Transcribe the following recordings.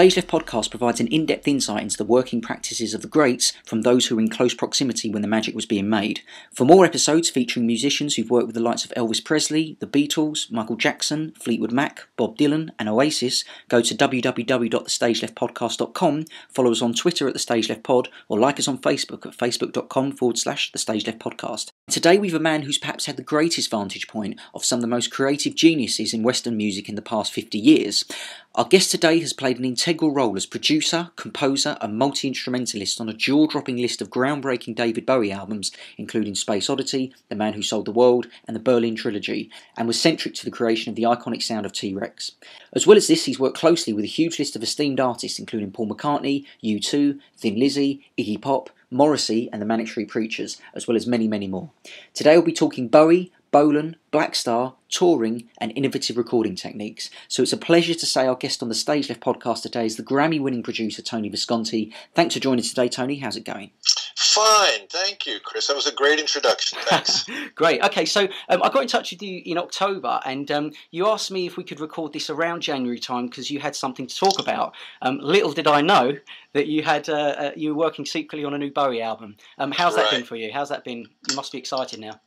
Stage Left podcast provides an in depth insight into the working practices of the greats from those who were in close proximity when the magic was being made. For more episodes featuring musicians who've worked with the likes of Elvis Presley, the Beatles, Michael Jackson, Fleetwood Mac, Bob Dylan, and Oasis, go to www.thestageleftpodcast.com, follow us on Twitter at The Stage Left Pod, or like us on Facebook at facebook.com forward slash The Stage Left Podcast. Today we've a man who's perhaps had the greatest vantage point of some of the most creative geniuses in Western music in the past 50 years. Our guest today has played an integral role as producer, composer, and multi instrumentalist on a jaw dropping list of groundbreaking David Bowie albums, including Space Oddity, The Man Who Sold the World, and the Berlin Trilogy, and was centric to the creation of the iconic sound of T Rex. As well as this, he's worked closely with a huge list of esteemed artists, including Paul McCartney, U2, Thin Lizzy, Iggy Pop, Morrissey, and the Manic Street Preachers, as well as many, many more. Today we'll be talking Bowie, Bolan, Blackstar, touring, and innovative recording techniques. So it's a pleasure to say our guest on the Stage Left podcast today is the Grammy winning producer Tony Visconti. Thanks for joining us today, Tony. How's it going? Fine, thank you, Chris. That was a great introduction. Thanks. great. Okay, so um, I got in touch with you in October, and um, you asked me if we could record this around January time because you had something to talk about. Um, little did I know that you had uh, uh, you were working secretly on a new Bowie album. Um, how's that right. been for you? How's that been? You must be excited now.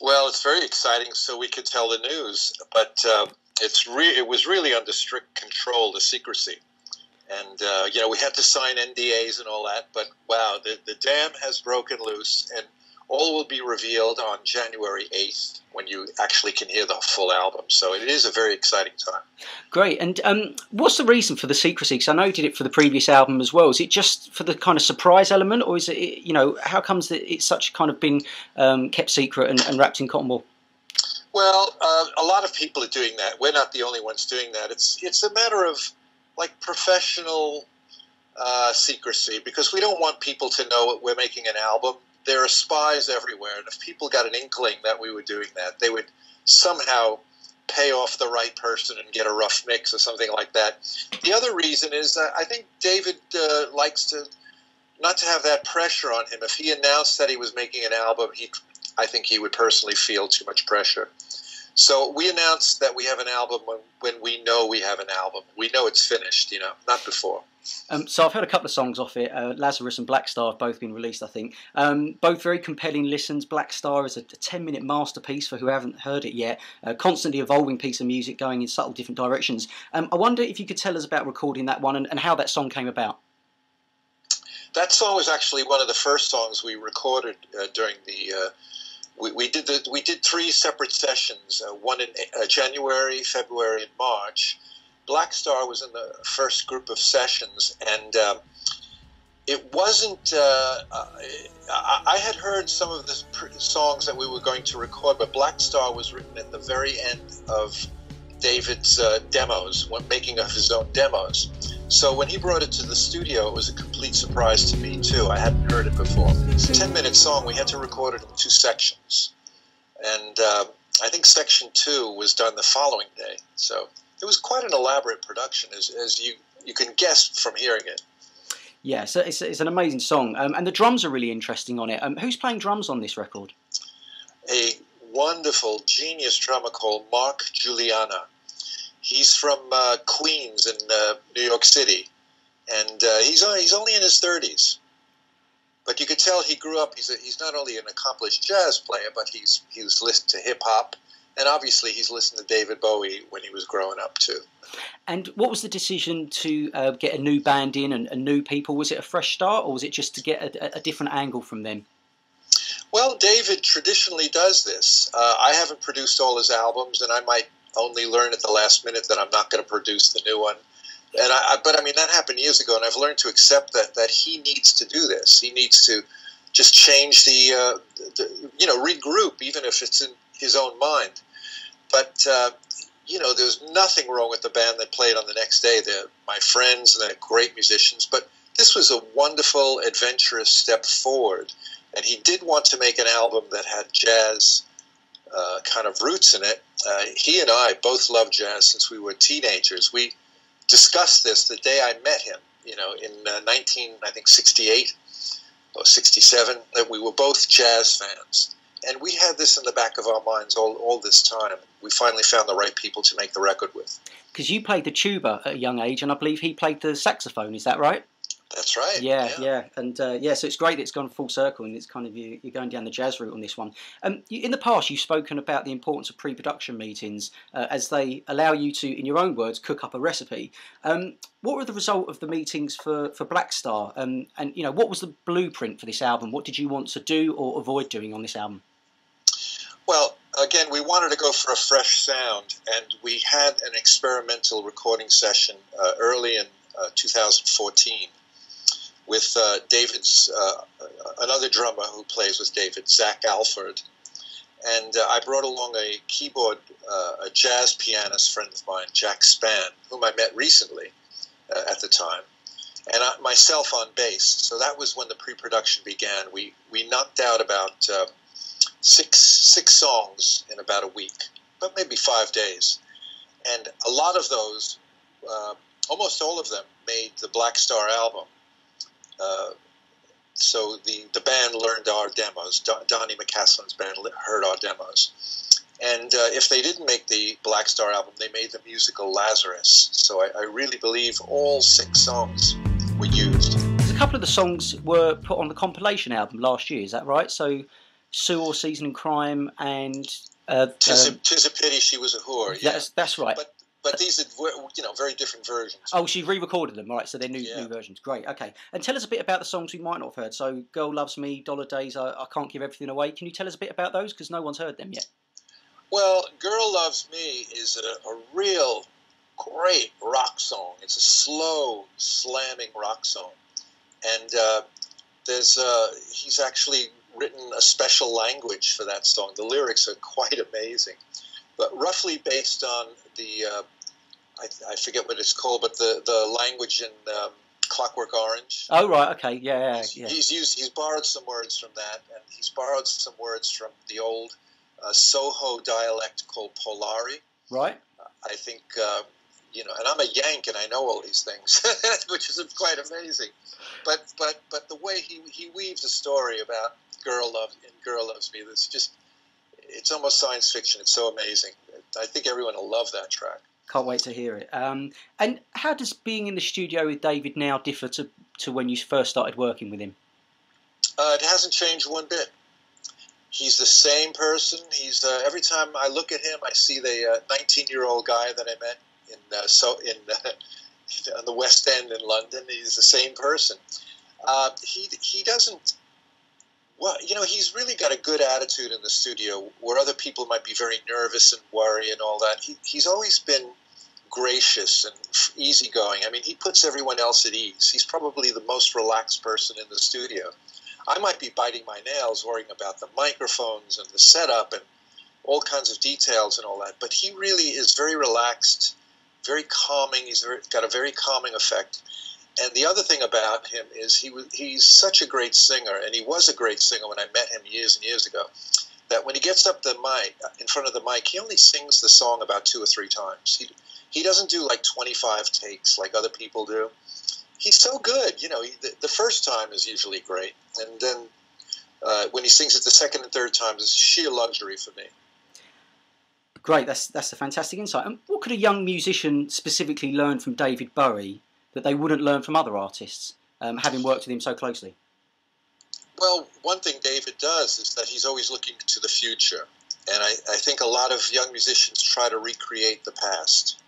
Well, it's very exciting, so we could tell the news, but uh, it's re- it was really under strict control, the secrecy, and uh, you know we had to sign NDAs and all that. But wow, the the dam has broken loose, and all will be revealed on January 8th when you actually can hear the full album. So it is a very exciting time. Great. And um, what's the reason for the secrecy? Because I know you did it for the previous album as well. Is it just for the kind of surprise element, or is it, you know, how comes that it's such kind of been um, kept secret and, and, wrapped in cotton wool? Well, uh, a lot of people are doing that. We're not the only ones doing that. It's it's a matter of like professional uh, secrecy because we don't want people to know we're making an album there are spies everywhere, and if people got an inkling that we were doing that, they would somehow pay off the right person and get a rough mix or something like that. The other reason is that I think David uh, likes to not to have that pressure on him. If he announced that he was making an album, he I think he would personally feel too much pressure. So we announced that we have an album when, when we know we have an album. We know it's finished, you know, not before. Um, so I've heard a couple of songs off it. Uh, Lazarus and Blackstar have both been released, I think. Um, both very compelling listens. Blackstar is a, 10-minute masterpiece for who haven't heard it yet. A constantly evolving piece of music going in subtle different directions. Um, I wonder if you could tell us about recording that one and, and how that song came about. That song was actually one of the first songs we recorded uh, during the uh, we, we did the, we did three separate sessions, uh, one in uh, January, February, and March. Blackstar was in the first group of sessions, and um, it wasn't. Uh, I, I, had heard some of the songs that we were going to record, but Blackstar was written at the very end of David's uh, demos, when making of his own demos. So when he brought it to the studio, it was a complete surprise to me too. I hadn't heard it before. It's a ten-minute song. We had to record it in two sections, and uh, I think section two was done the following day. So it was quite an elaborate production, as, as you you can guess from hearing it. Yeah, so it's, it's an amazing song, um, and the drums are really interesting on it. Um, who's playing drums on this record? A wonderful genius drummer called Mark Guiliana. He's from uh, Queens in uh, New York City, and uh, he's he's only in his thirties. But you could tell he grew up. He's a, he's not only an accomplished jazz player, but he's he's listened to hip hop, and obviously he's listened to David Bowie when he was growing up too. And what was the decision to uh, get a new band in and, and, new people? Was it a fresh start, or was it just to get a, a different angle from them? Well, David traditionally does this. Uh, I haven't produced all his albums, and I might only learn at the last minute that I'm not going to produce the new one. And I, but I mean that happened years ago, and I've learned to accept that that he needs to do this. He needs to just change the, uh, the you know, regroup, even if it's in his own mind. But uh, you know, there's nothing wrong with the band that played on the next day. They're my friends and they're great musicians. But this was a wonderful, adventurous step forward. And he did want to make an album that had jazz uh, kind of roots in it. Uh, he and I both loved jazz since we were teenagers. We discussed this the day I met him. You know, in uh, 19, I think 68 or 67, that we were both jazz fans. And we had this in the back of our minds all, all this time. We finally found the right people to make the record with. Because you played the tuba at a young age, and I believe he played the saxophone. Is that right? That's right. Yeah, yeah, yeah. and uh, yeah, so it's great that it's gone full circle, and it's kind of you, are going down the jazz route on this one. Um, you, in the past, you've spoken about the importance of pre-production meetings uh, as they allow you to, in your own words, cook up a recipe. Um, what were the result of the meetings for for Blackstar? Um, and you know, what was the blueprint for this album? What did you want to do or avoid doing on this album? Well, again, we wanted to go for a fresh sound, and we had an experimental recording session uh, early in uh, 2014 with uh, David's uh, another drummer who plays with David, Zach Alford, and uh, I brought along a keyboard, uh, a jazz pianist friend of mine, Jack Spann, whom I met recently uh, at the time, and I, myself on bass. So that was when the pre-production began. We we knocked out about uh, six six songs in about a week, but maybe five days, and a lot of those, almost all of them, made the Blackstar album uh, so the, the band learned our demos. Donny McCaslin's band heard our demos. And uh, if they didn't make the Blackstar album, they made the musical Lazarus. So I, I really believe all six songs were used. A couple of the songs were put on the compilation album last year, is that right? So Sue or Season Seasoning Crime and. Uh, tis, a, um, tis a pity she was a whore. Yeah. That's, that's right. But but these are you know very different versions. Oh, she re-recorded them, right? So they're new yeah. new versions. Great. Okay. And tell us a bit about the songs we might not have heard. So, "Girl Loves Me," "Dollar Days," I, I can't give everything away. Can you tell us a bit about those? Because no one's heard them yet. Well, "Girl Loves Me" is a, a real great rock song. It's a slow, slamming rock song, and uh, there's uh, he's actually written a special language for that song. The lyrics are quite amazing but roughly based on the uh, I, I, forget what it's called, but the the language in um, Clockwork Orange. Oh right, okay, yeah, he's, yeah. He's used he's borrowed some words from that, and he's borrowed some words from the old uh, Soho dialect called Polari. Right. I think. Uh, you know, and I'm a Yank, and I know all these things, which is quite amazing. But but but the way he, he weaves a story about girl love and girl loves me, that's just it's almost science fiction. It's so amazing. I think everyone will love that track. Can't wait to hear it. Um, and how does being in the studio with David now differ to, to when you first started working with him? Uh, it hasn't changed one bit. He's the same person. He's uh, every time I look at him, I see the 19 uh, year old guy that I met in uh, so in on the West End in London. He's the same person. Uh, he he doesn't well, you know, he's really got a good attitude in the studio where other people might be very nervous and worry and all that. He, he's always been gracious and easygoing. I mean, he puts everyone else at ease. He's probably the most relaxed person in the studio. I might be biting my nails worrying about the microphones and the setup and all kinds of details and all that, but he really is very relaxed, very calming. He's got a very calming effect and the other thing about him is he he's such a great singer, and he was a great singer when I met him years and years ago. That when he gets up the mic in front of the mic, he only sings the song about two or three times. He he doesn't do like twenty five takes like other people do. He's so good, you know. He, the, the, first time is usually great, and then uh, when he sings it the second and third times, it's sheer luxury for me. Great, that's that's a fantastic insight. And what could a young musician specifically learn from David Bowie that they wouldn't learn from other artists, um, having worked with him so closely? Well, one thing David does is that he's always looking to the future. And I, I think a lot of young musicians try to recreate the past.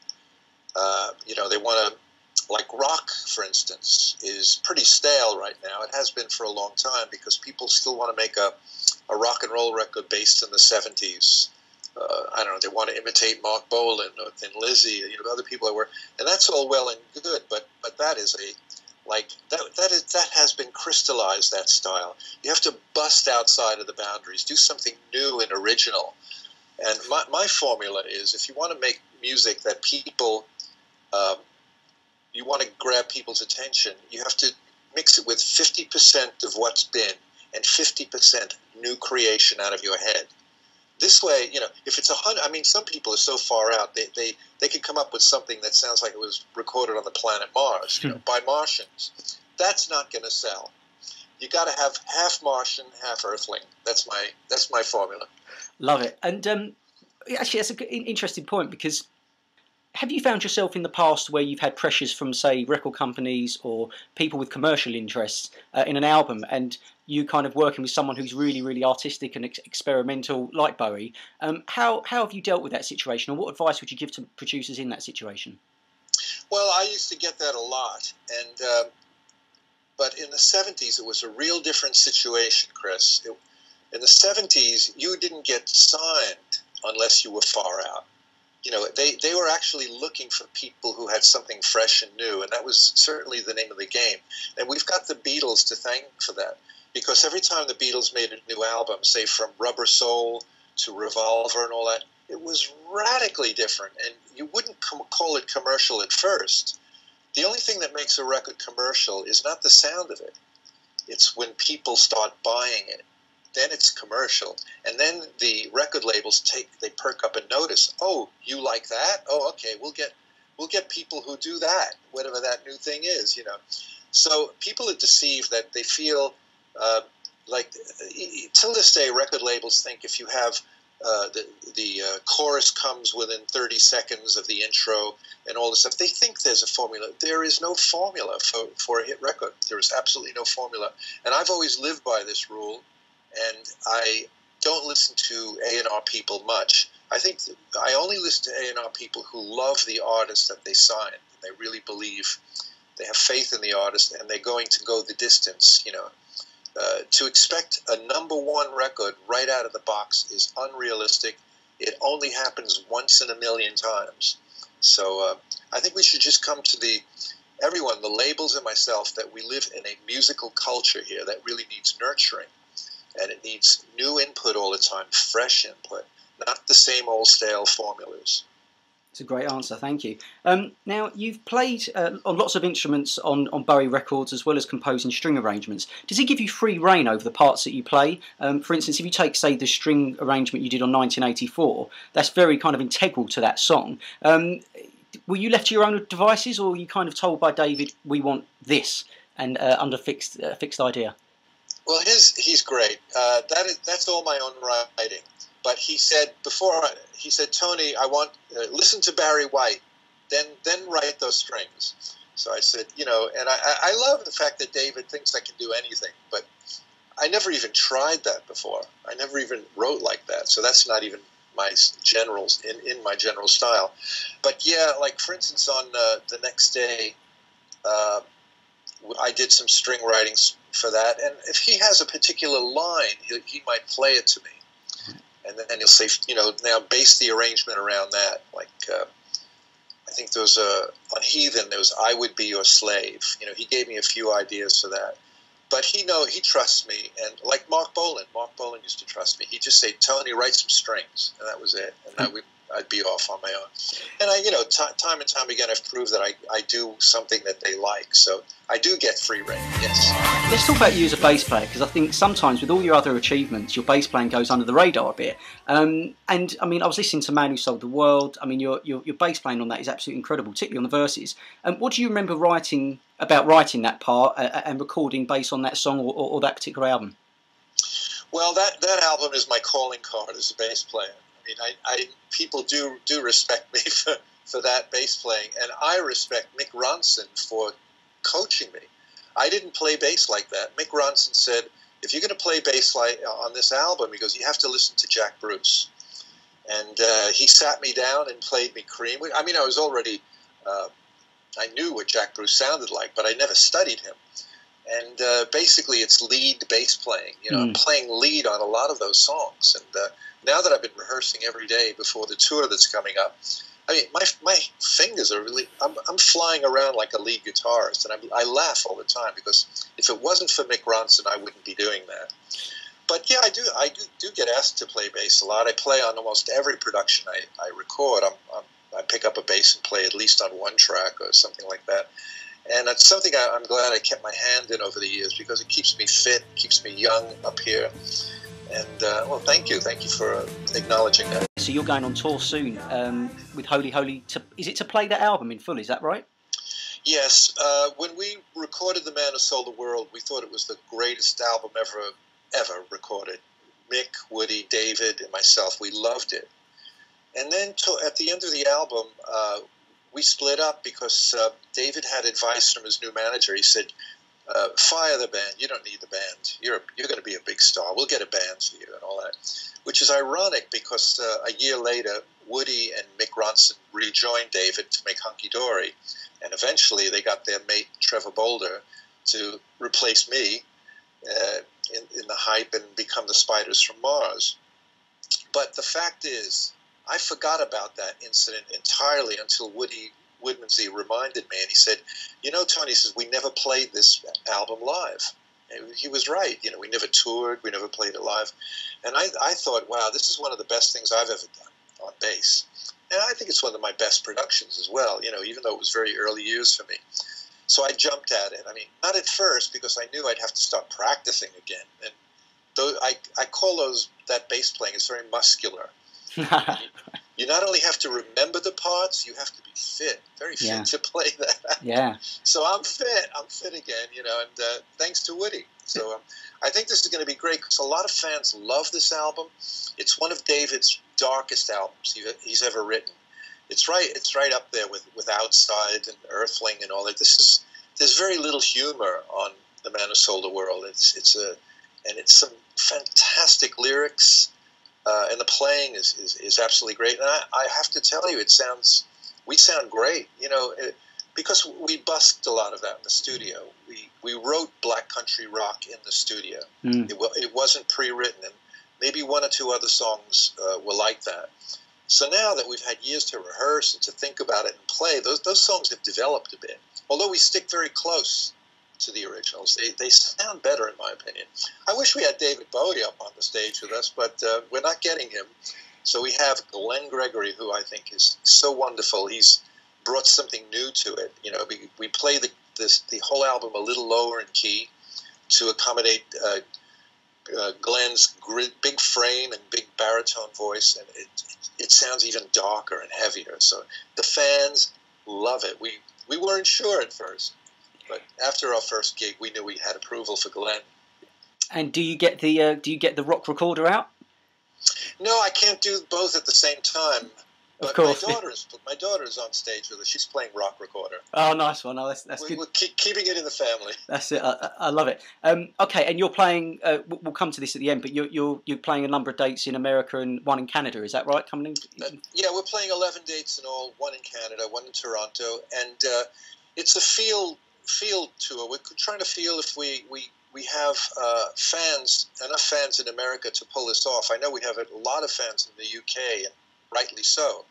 Uh, you know, they want to, like rock, for instance, is pretty stale right now. It has been for a long time because people still want to make a, a rock and roll record based in the 70s uh, I don't know, they want to imitate Marc Bolan and Lizzy, you know, other people that were, and that's all well and good, but but that is a like that that is that has been crystallized that style. You have to bust outside of the boundaries, do something new and original. And my, my formula is if you want to make music that people, um, you want to grab people's attention, you have to mix it with 50% of what's been and 50% new creation out of your head this way, you know, if it's a hundred, I mean, some people are so far out, they, they, they could come up with something that sounds like it was recorded on the planet Mars, you know, hmm. by Martians. That's not going to sell. you got to have half Martian, half Earthling. That's my that's my formula. Love it. And um, actually, that's an interesting point because have you found yourself in the past where you've had pressures from, say, record companies or people with commercial interests uh, in an album, and you kind of working with someone who's really, really artistic and ex- experimental, like Bowie? Um, how how have you dealt with that situation, or what advice would you give to producers in that situation? Well, I used to get that a lot, and um, but in the '70s it was a real different situation, Chris. It, in the '70s, you didn't get signed unless you were far out you know, they, they were actually looking for people who had something fresh and new, and that was certainly the name of the game. And we've got the Beatles to thank for that, because every time the Beatles made a new album, say from Rubber Soul to Revolver and all that, it was radically different, and you wouldn't com- call it commercial at first. The only thing that makes a record commercial is not the sound of it; it's when people start buying it. Then it's commercial. And then the record labels take they perk up and notice oh you like that? Oh okay we'll get we'll get people who do that whatever that new thing is you know. So people are deceived that they feel uh, like till this day record labels think if you have uh, the the uh, chorus comes within 30 seconds of the intro and all this stuff. They think there's a formula. There is no formula for, for a hit record. There is absolutely no formula. And I've always lived by this rule and I don't listen to A and R people much. I think I only listen to A and R people who love the artist that they sign. They really believe they have faith in the artist, and they're going to go the distance. You know, uh, to expect a number one record right out of the box is unrealistic. It only happens once in a million times. So uh, I think we should just come to the everyone, the labels and myself, that we live in a musical culture here that really needs nurturing and it needs new input all the time, fresh input, not the same old stale formulas. It's a great answer, thank you. Um, now, you've played uh, on lots of instruments on, on Bowie records as well as composing string arrangements. Does he give you free rein over the parts that you play? Um, for instance, if you take, say, the string arrangement you did on 1984, that's very kind of integral to that song. Um, were you left to your own devices or were you kind of told by David, we want this, and uh, under fixed, uh, fixed idea? Well, his he's great. Uh, that is that's all my own writing. But he said before he said, Tony, I want uh, listen to Barry White, then then write those strings. So I said, you know, and I, I love the fact that David thinks I can do anything, but I never even tried that before. I never even wrote like that. So that's not even my generals in, in my general style. But yeah, like for instance, on uh, the next day, uh, I did some string writings for that. And if he has a particular line, he, he might play it to me. And then he'll say, you know, now base the arrangement around that. Like, uh, I think there was a, on Heathen, there was I Would Be Your Slave. You know, he gave me a few ideas for that. But he know he trusts me, and like Marc Bolan, Marc Bolan used to trust me. He'd just say, "Tony, write some strings," and that was it. And that would I'd be off on my own. And I, you know, t- time and time again, I've proved that I, I do something that they like. So I do get free rein. Yes. Let's talk about you as a bass player because I think sometimes with all your other achievements, your bass playing goes under the radar a bit. Um, and I mean, I was listening to Man Who Sold the World. I mean, your your, your bass playing on that is absolutely incredible, particularly on the verses. Um, what do you remember writing about writing that part uh, and recording bass on that song or, or, or that particular album? Well, that, that album is my calling card as a bass player mean, I, I people do do respect me for, for that bass playing, and I respect Mick Ronson for coaching me. I didn't play bass like that. Mick Ronson said, "If you're going to play bass like on this album, he goes, you have to listen to Jack Bruce." And uh, he sat me down and played me Cream. I mean, I was already, uh, I knew what Jack Bruce sounded like, but I never studied him. And uh, basically, it's lead bass playing. You know, mm. I'm playing lead on a lot of those songs, and uh, now that I've been rehearsing every day before the tour that's coming up, I mean, my, my fingers are really, I'm, I'm flying around like a lead guitarist, and I'm, I laugh all the time because if it wasn't for Mick Ronson, I wouldn't be doing that. But yeah, I do, I do, do get asked to play bass a lot. I play on almost every production I, I record. I'm, I'm, i pick up a bass and play at least on one track or something like that. And it's something I, I'm glad I kept my hand in over the years because it keeps me fit, keeps me young up here and uh, well, thank you, thank you for uh, acknowledging that. So you're going on tour soon um, with Holy Holy. To, is it to play that album in full? Is that right? Yes, uh, when we recorded "The Man Who Sold the World," we thought it was the greatest album ever ever recorded. Mick, Woody, David, and myself, we loved it. And then to, at the end of the album, uh, we split up because uh, David had advice from his new manager. He said, uh, "Fire the band. You don't need the band. You're you're going to be a big star. We'll get a band for you and all that." Which is ironic because uh, a year later, Woody and Mick Ronson rejoined David to make Hunky Dory, and eventually they got their mate Trevor Bolder to replace me uh, in, in the hype and become the Spiders from Mars. But the fact is, I forgot about that incident entirely until Woody Woodmansey reminded me, and he said, "You know, Tony says we never played this album live." And he was right. You know, we never toured, we never played it live, and I, I thought, wow, this is one of the best things I've ever done on bass, and I think it's one of my best productions as well. You know, even though it was very early years for me. So I jumped at it. I mean, not at first because I knew I'd have to start practicing again. And though I, I call those that bass playing is very muscular. you not only have to remember the parts, you have to be fit, very fit yeah. to play that. Yeah. So I'm fit. I'm fit again, you know, and uh, thanks to Woody. So um, I think this is going to be great because a lot of fans love this album. It's one of David's darkest albums he, he's ever written. It's right. It's right up there with, with Outside and Earthling and all that. This is there's very little humor on the Man Who Sold the World. It's it's a and it's some fantastic lyrics uh, and the playing is, is, is, absolutely great. And I, I, have to tell you, it sounds, we sound great, you know, it, because we busked a lot of that in the studio. We, we wrote Black Country Rock in the studio. Mm. It, it wasn't pre written, and maybe one or two other songs uh, were like that. So now that we've had years to rehearse and to think about it and play, those, those songs have developed a bit. Although we stick very close to the originals. They, they sound better, in my opinion. I wish we had David Bowie up on the stage with us, but uh, we're not getting him. So we have Glenn Gregory, who I think is so wonderful. He's brought something new to it. You know, we, we play the, this, the whole album a little lower in key to accommodate uh, uh, Glenn's big frame and big baritone voice, and it, it, it sounds even darker and heavier. So the fans love it. We we weren't sure at first, but after our first gig, we knew we had approval for Glenn. And do you get the uh, do you get the rock recorder out? No, I can't do both at the same time. But of course. my daughter's my daughter's on stage with us. She's playing rock recorder. Oh, nice one! Oh, that's, that's we, good. We're keep, keeping it in the family. That's it. I, I love it. Um, okay, and you're playing. Uh, we'll come to this at the end, but you're, you're you're playing a number of dates in America and one in Canada. Is that right? Coming in? Uh, yeah, we're playing eleven dates in all. One in Canada, one in Toronto, and uh, it's a field field tour. We're trying to feel if we we we have uh, fans enough fans in America to pull this off. I know we have a lot of fans in the UK, and rightly so.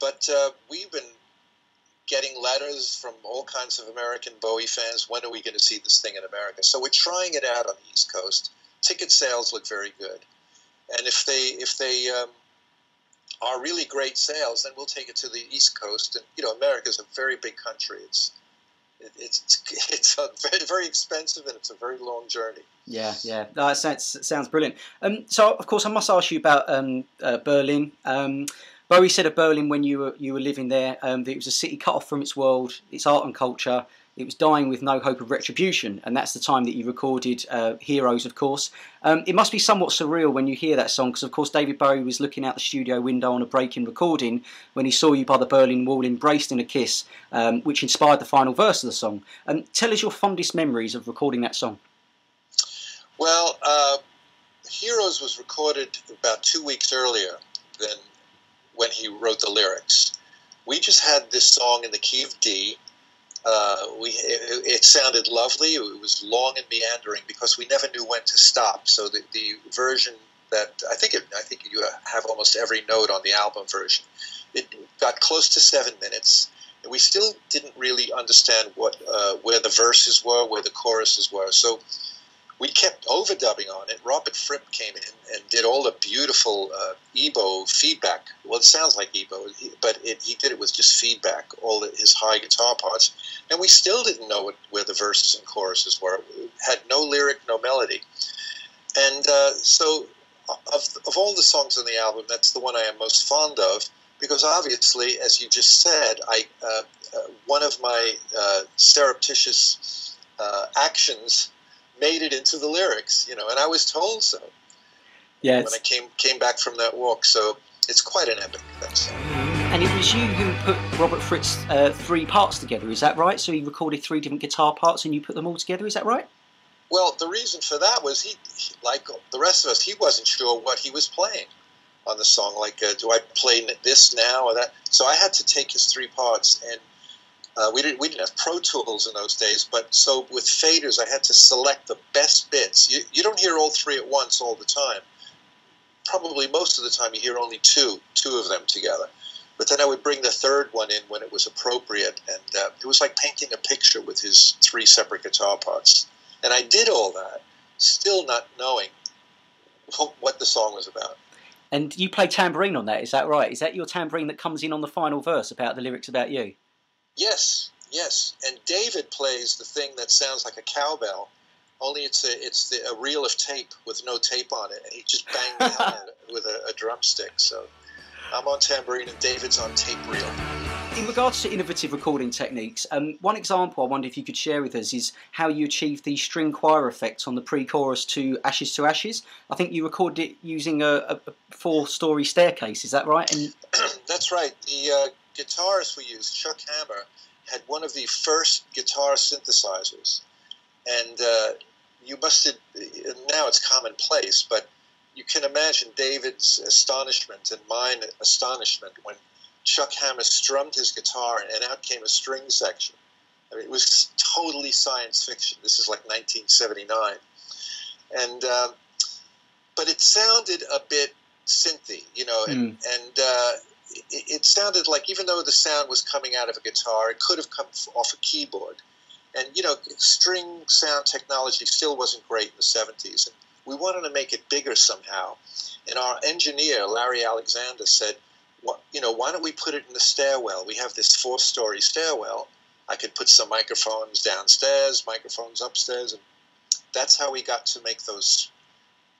But uh, we've been getting letters from all kinds of American Bowie fans. When are we going to see this thing in America? So we're trying it out on the East Coast. Ticket sales look very good, and if they if they um, are really great sales, then we'll take it to the East Coast. And you know, America's a very big country. It's it's it's very, very expensive and it's a very long journey. Yeah, yeah, that sounds sounds brilliant. Um, so of course I must ask you about um, uh, Berlin. Um, Bowie said of Berlin when you were you were living there um, that it was a city cut off from its world, its art and culture, it was dying with no hope of retribution, and that's the time that you recorded uh, Heroes, of course. Um, it must be somewhat surreal when you hear that song, because of course David Bowie was looking out the studio window on a break in recording when he saw you by the Berlin Wall embraced in a kiss, um, which inspired the final verse of the song. Um, tell us your fondest memories of recording that song. Well, uh, Heroes was recorded about two weeks earlier than when he wrote the lyrics. We just had this song in the key of D uh, we it, it, sounded lovely. It was long and meandering because we never knew when to stop. So the, the version that I think it, I think you have almost every note on the album version. It got close to seven minutes. And we still didn't really understand what uh, where the verses were, where the choruses were. So we kept overdubbing on it. Robert Fripp came in and did all the beautiful uh, EBow feedback. Well, it sounds like EBow, but it, he did it with just feedback, all the, his high guitar parts. And we still didn't know what, where the verses and choruses were. It had no lyric, no melody. And uh, so, of, of all the songs on the album, that's the one I am most fond of. because obviously, as you just said, I uh, uh, one of my uh, surreptitious uh, actions made it into the lyrics, you know, and I was told so. Yeah, when I came came back from that walk, so it's quite an epic that song. And it was you who put Robert Fripp's uh, three parts together, is that right? So he recorded three different guitar parts and you put them all together, is that right? Well, the reason for that was he, he like the rest of us, he wasn't sure what he was playing on the song. Like, uh, do I play this now or that? So I had to take his three parts, and uh, we didn't we didn't have Pro Tools in those days. But so with faders, I had to select the best bits. You, you don't hear all three at once all the time. Probably most of the time, you hear only two two of them together. But then I would bring the third one in when it was appropriate, and uh, it was like painting a picture with his three separate guitar parts. And I did all that, still not knowing what the song was about. And you play tambourine on that, is that right? Is that your tambourine that comes in on the final verse about the lyrics about you? Yes, yes. And David plays the thing that sounds like a cowbell, only it's a it's the, a reel of tape with no tape on it, and he just banged it on it with a, a drumstick. So I'm on tambourine and David's on tape reel. In regards to innovative recording techniques, um, one example I wonder if you could share with us is how you achieved the string choir effect on the pre-chorus to Ashes to Ashes. I think you recorded it using a, a four-story staircase. Is that right? And That's right. The uh, guitarist we used, Chuck Hammer, had one of the first guitar synthesizers, and uh, you must have. Now it's commonplace, but you can imagine David's astonishment and mine astonishment when Chuck Hammer strummed his guitar and out came a string section. I mean, it was totally science fiction. This is like 1979, and um, but it sounded a bit synthy, you know, and, mm. and uh, it, it, sounded like even though the sound was coming out of a guitar, it could have come off a keyboard. And you know, string sound technology still wasn't great in the 70s, and we wanted to make it bigger somehow. And our engineer, Larry Alexander, said, what, you know, why don't we put it in the stairwell? We have this four story stairwell. I could put some microphones downstairs, microphones upstairs, and that's how we got to make those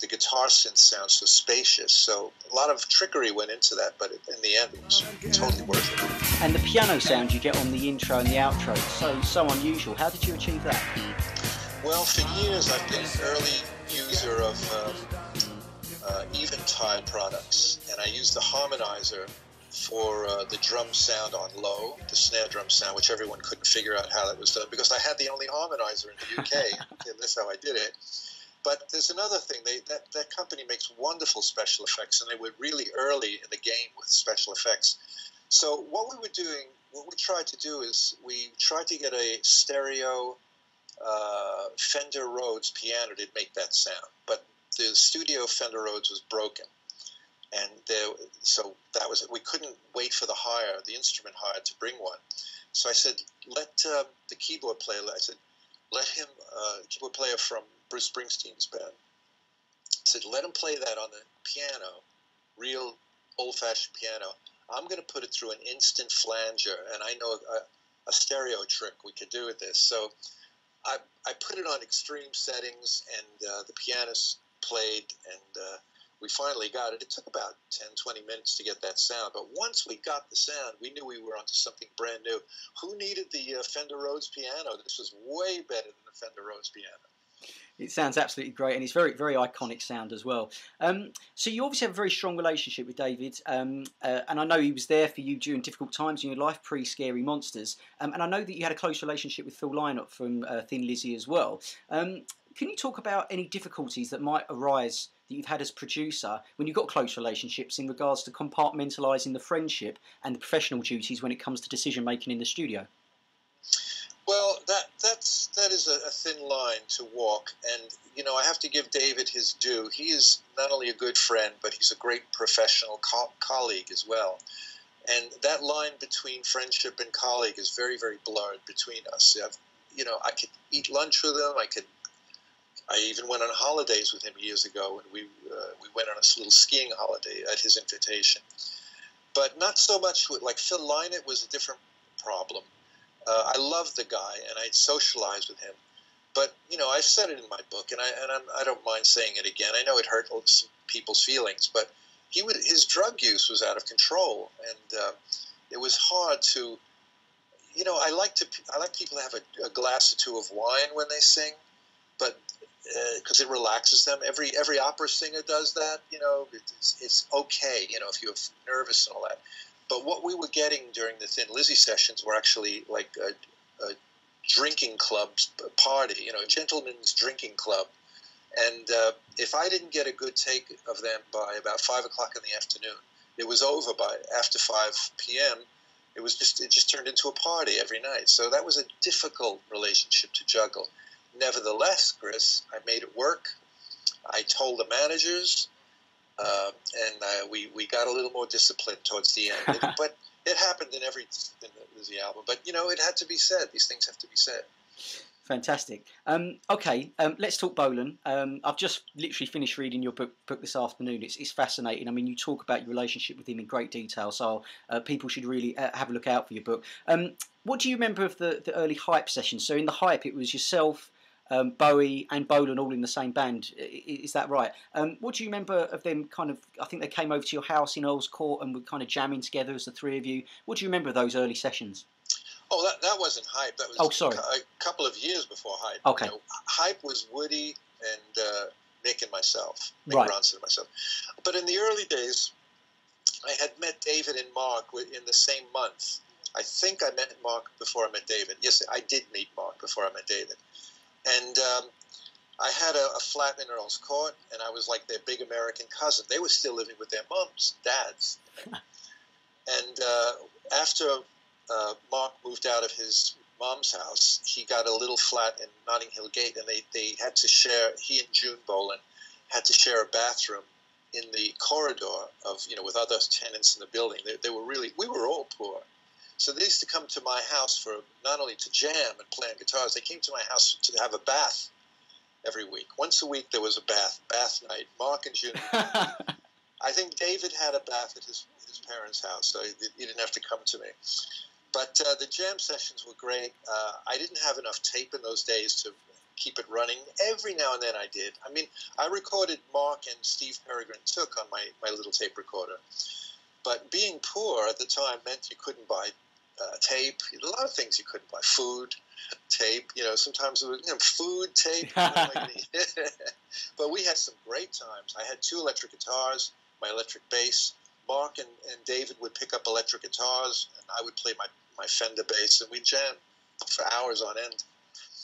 the guitar synth sounds so spacious. So a lot of trickery went into that, but in the end, it was totally worth it. And the piano sound you get on the intro and the outro, so so unusual. How did you achieve that? Well, for years I've been an early user of um, uh, Eventide products, and I use the harmonizer for uh, the drum sound on low, the snare drum sound, which everyone couldn't figure out how that was done because I had the only harmonizer in the UK, and that's how I did it. But there's another thing. They, that, that company makes wonderful special effects, and they were really early in the game with special effects. So what we were doing, what we tried to do is we tried to get a stereo uh, Fender Rhodes piano to make that sound, but the studio Fender Rhodes was broken, and there, so that was it. We couldn't wait for the hire, the instrument hire, to bring one. So I said, let uh, the keyboard player. I said, let him uh, keyboard player from Bruce Springsteen's band. I said, let him play that on the piano, real old-fashioned piano. I'm going to put it through an instant flanger, and I know a, a stereo trick we could do with this. So I, I put it on extreme settings, and uh, the pianist played, and uh, we finally got it. It took about 10, 20 minutes to get that sound, but once we got the sound, we knew we were onto something brand new. Who needed the uh, Fender Rhodes piano? This was way better than the Fender Rhodes piano. It sounds absolutely great, and it's very, very iconic sound as well. Um, so you obviously have a very strong relationship with David, um, uh, and I know he was there for you during difficult times in your life, pre-Scary Monsters, um, and I know that you had a close relationship with Phil Lynott from uh, Thin Lizzy as well. Um, can you talk about any difficulties that might arise that you've had as producer when you've got close relationships in regards to compartmentalising the friendship and the professional duties when it comes to decision making in the studio? Well, that that's that is a, a, thin line to walk, and you know I have to give David his due. He is not only a good friend, but he's a great professional co- colleague as well. And that line between friendship and colleague is very, very blurred between us. I've, you know, I could eat lunch with him. I could. I even went on holidays with him years ago, and we uh, we went on a little skiing holiday at his invitation. But not so much with like Phil Lynott was a different problem uh, I loved the guy and I socialized with him. But you know, I've said it in my book, and I and I'm, I do not mind saying it again. I know it hurt some people's feelings, but he would his drug use was out of control, and uh, it was hard to. You know, I like to I like people to have a, a glass or two of wine when they sing, but because uh, it relaxes them. Every every opera singer does that. You know, it's, it's okay. You know, if you're nervous and all that. But what we were getting during the Thin Lizzy sessions were actually like a, a drinking club party. You know, a gentleman's drinking club. And uh, if I didn't get a good take of them by about five o'clock in the afternoon, it was over by after five p.m. It was just it just turned into a party every night. So that was a difficult relationship to juggle. Nevertheless, Chris, I made it work. I told the managers, uh, and uh, we we got a little more disciplined towards the end. but it happened in every in the, the album. But you know, it had to be said. These things have to be said. Fantastic. Um, okay, um, let's talk Bolan. Um, I've just literally finished reading your book, book this afternoon. It's, it's, fascinating. I mean, you talk about your relationship with him in great detail, so uh, people should really uh, have a look out for your book. Um, what do you remember of the, the early hype sessions? So in the hype, it was yourself, um, Bowie and Bolan all in the same band. Is that right? Um, what do you remember of them? Kind of, I think they came over to your house in Earl's Court and were kind of jamming together as the three of you. What do you remember of those early sessions? Oh, that, that wasn't hype. That was oh, sorry. a couple of years before hype. Okay. You know, hype was Woody and uh, Mick and myself, Mick right. Ronson and myself. But in the early days, I had met David and Marc in the same month. I think I met Marc before I met David. Yes, I did meet Marc before I met David. And um, I had a, a, flat in Earl's Court, and I was like their big American cousin. They were still living with their moms, dads. and uh, after uh, Marc moved out of his mom's house, he got a little flat in Notting Hill Gate, and they, they had to share, he and June Boland had to share a bathroom in the corridor of, you know, with other tenants in the building. They, they were really, we were all poor. So they used to come to my house for not only to jam and play on guitars, they came to my house to have a bath every week. Once a week there was a bath, bath night. Marc and June. I think David had a bath at his, his parents' house, so he, he didn't have to come to me. But uh, the jam sessions were great. Uh, I didn't have enough tape in those days to keep it running. Every now and then I did. I mean, I recorded Marc and Steve Peregrin Took on my, my little tape recorder. But being poor at the time meant you couldn't buy uh, tape, a lot of things you couldn't buy, food, tape. You know, sometimes it was you know, food tape. but we had some great times. I had two electric guitars, my electric bass. Marc and, and David would pick up electric guitars, and I would play my, my Fender bass, and we'd jam for hours on end.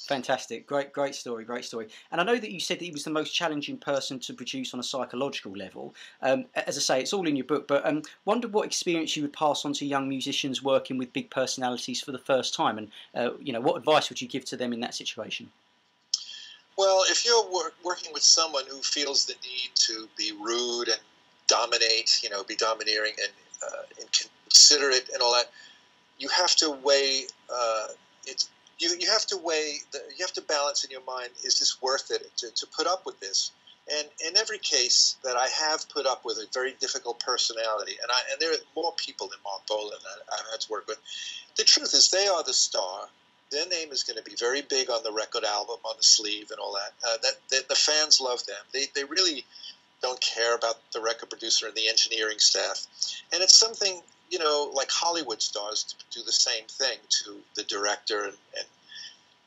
Fantastic, great, great story, great story. And I know that you said that he was the most challenging person to produce on a psychological level. Um, as I say, it's all in your book, but um, wonder what experience you would pass on to young musicians working with big personalities for the first time, and uh, you know, what advice would you give to them in that situation? Well, if you're wor- working with someone who feels the need to be rude and dominate, you know, be domineering and, uh, inconsiderate and all that, you have to weigh. Uh, it's you, you have to weigh, the, you have to balance in your mind, is this worth it to, to put up with this? And in every case that I have put up with a very difficult personality, and I and there are more people Marc Bolan that I've had to work with. The truth is, they are the star. Their name is going to be very big on the record album, on the sleeve, and all that. Uh, that, that the fans love them. They they really don't care about the record producer and the engineering staff. And it's something you know, like Hollywood stars do the same thing to the director, and, and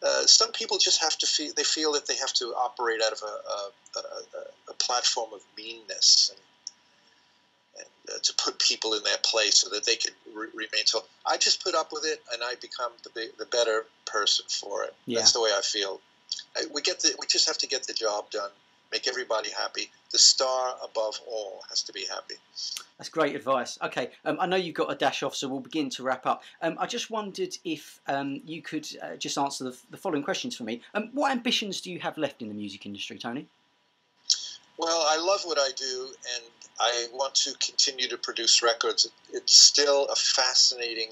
uh, some people just have to feel they feel that they have to operate out of a, a, a, a platform of meanness and, and uh, to put people in their place so that they can re- remain. So I just put up with it, and I become the the better person for it. Yeah. That's the way I feel. I, we get the we just have to get the job done make everybody happy. The star above all has to be happy. That's great advice. Okay, um, I know you've got a dash off, so we'll begin to wrap up. Um, I just wondered if um, you could uh, just answer the, the, following questions for me. Um, what ambitions do you have left in the music industry, Tony? Well, I love what I do, and I want to continue to produce records. It's still a fascinating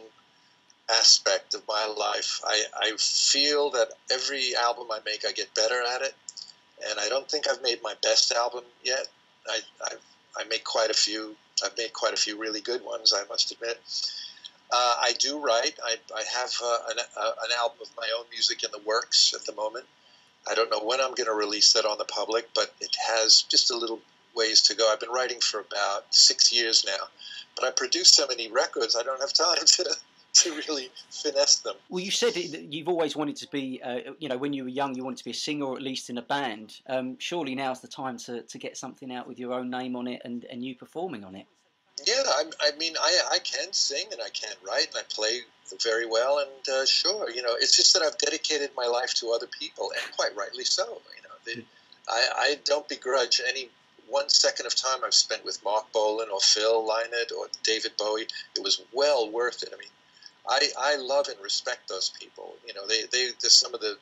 aspect of my life. I, I feel that every album I make, I get better at it and I don't think I've made my best album yet. I I've, I make quite a few. I've made quite a few really good ones. I must admit. Uh, I do write. I, I have uh, an, uh, an album of my own music in the works at the moment. I don't know when I'm going to release that on the public, but it has just a little ways to go. I've been writing for about six years now, but I produce so many records, I don't have time to to really finesse them. Well, you said that you've always wanted to be, uh, you know, when you were young, you wanted to be a singer or at least in a band. Um, surely now's the time to, to get something out with your own name on it and, and you performing on it. Yeah, I, I mean, I, I can sing and I can write and I play very well. And uh, sure, you know, it's just that I've dedicated my life to other people, and quite rightly so. You know, the. I, I don't begrudge any one second of time I've spent with Marc Bolan or Phil Lynott or David Bowie. It was well worth it. I mean, I, I love and respect those people. You know, they, they, they're some of the,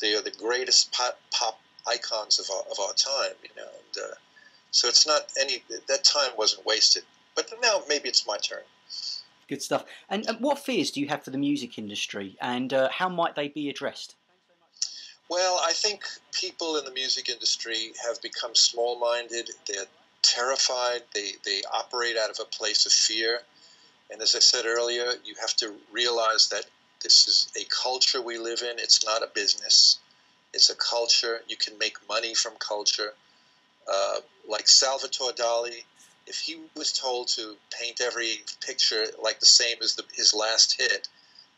they are the greatest pop, pop icons of our, of our time, you know. And, uh, so it's not any, that time wasn't wasted. But now maybe it's my turn. Good stuff. And, and what fears do you have for the music industry and uh, how might they be addressed? Well, I think people in the music industry have become small minded. They're terrified. They, they operate out of a place of fear. And as I said earlier, you have to realize that this is a culture we live in. It's not a business. It's a culture. You can make money from culture. Uh, like Salvatore Dali, if he was told to paint every picture like the same as the, his last hit,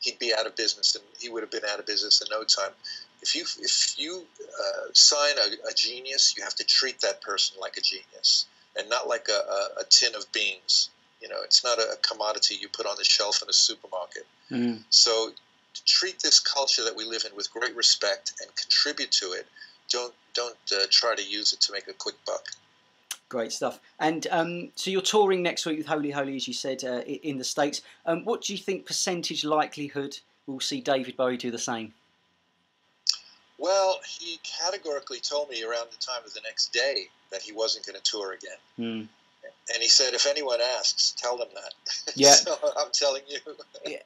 he'd be out of business, and he would have been out of business in no time. If you if you uh, sign a, a, genius, you have to treat that person like a genius, and not like a, a, a tin of beans. You know, it's not a commodity you put on the shelf in a supermarket. Mm. So treat this culture that we live in with great respect and contribute to it. Don't don't uh, try to use it to make a quick buck. Great stuff. And um, so you're touring next week with Holy Holy, as you said, uh, in the States. Um, what do you think percentage likelihood we'll see David Bowie do the same? Well, he categorically told me around the time of the next day that he wasn't going to tour again. Mm and he said, if anyone asks, tell them that. Yeah, so I'm telling you.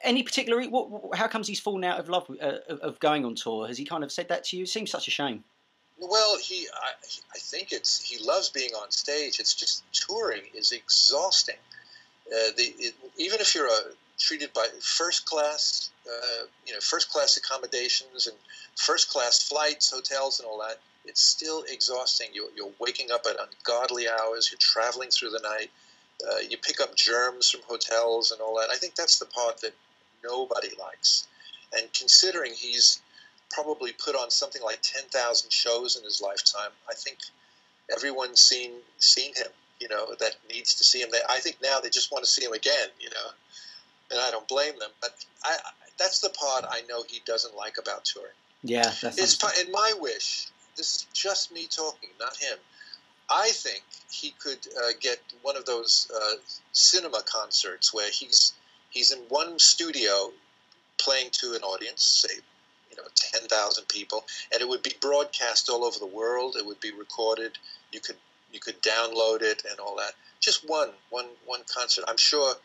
Any particular? What, how comes he's fallen out of love uh, of going on tour? Has he kind of said that to you? It seems such a shame. Well, he, I, I think it's he loves being on stage. It's just touring is exhausting. Uh, the, it, even if you're a, treated by first class, uh, you know, first class accommodations and first class flights, hotels, and all that it's still exhausting. You're, you're waking up at ungodly hours. You're traveling through the night. Uh, you pick up germs from hotels and all that. I think that's the part that nobody likes. And considering he's probably put on something like 10,000 shows in his lifetime, I think everyone's seen seen him. You know that needs to see him. They, I think now they just want to see him again. You know, and I don't blame them. But I, that's the part I know he doesn't like about touring. Yeah, that's it's in my wish this is just me talking, not him. I think he could uh, get one of those uh, cinema concerts where he's he's in one studio playing to an audience, say you know ten thousand people, and it would be broadcast all over the world. It would be recorded. You could you could download it and all that. Just one one one concert. I'm sure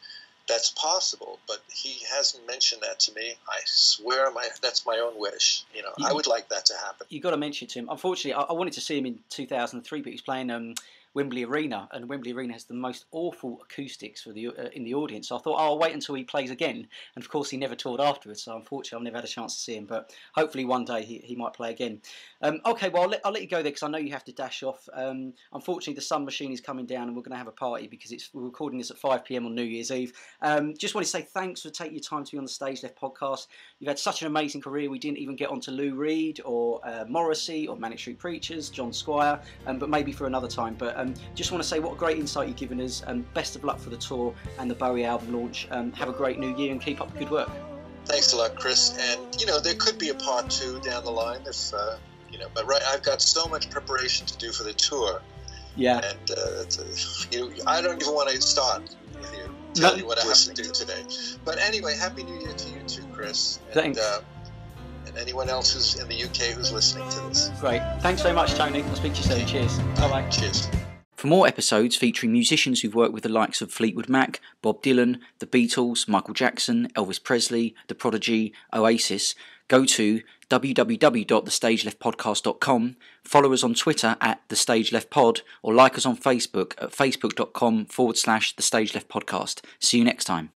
that's possible, but he hasn't mentioned that to me. I swear, my that's my own wish. You know, you, I would like that to happen. You got to mention it to him. Unfortunately, I, I wanted to see him in 2003, but he's playing um, Wembley Arena, and Wembley Arena has the most awful acoustics for the uh, in the audience. So I thought, oh, I'll wait until he plays again. And of course, he never toured afterwards. So unfortunately, I've never had a chance to see him. But hopefully, one day he, he might play again. Um, okay, well, I'll let, I'll let, you go there because I know you have to dash off. Um, unfortunately, the sun machine is coming down, and we're going to have a party because it's we're recording this at 5 p.m. on New Year's Eve. Um, just want to say thanks for taking your time to be on the Stage Left podcast. You've had such an amazing career. We didn't even get onto Lou Reed or uh, Morrissey or Manic Street Preachers, John Squire, um, but maybe for another time. But um, just want to say what a great insight you've given us. Um, best of luck for the tour and the Bowie album launch. Um, have a great new year and keep up the good work. Thanks a lot, Chris. And you know there could be a part two down the line if uh, you know. But right, I've got so much preparation to do for the tour. Yeah. And uh, you, I don't even want to start with you. Tell no. you what I have to do today. But anyway, happy New Year to you too, Chris. And, Thanks. Uh, and anyone else who's in the UK who's listening to this. Great. Thanks very much, Tony. I'll speak to you soon. Cheers. Bye bye. Cheers. For more episodes featuring musicians who've worked with the likes of Fleetwood Mac, Bob Dylan, The Beatles, Michael Jackson, Elvis Presley, The Prodigy, Oasis, go to www.thestageleftpodcast.com, follow us on Twitter at The Stage Left Pod, or like us on Facebook at facebook.com forward slash The Stage Left Podcast. See you next time.